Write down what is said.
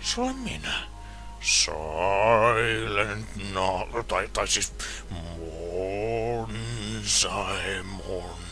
Se olen minä. Silent no, tai, tai siis Mon Simon.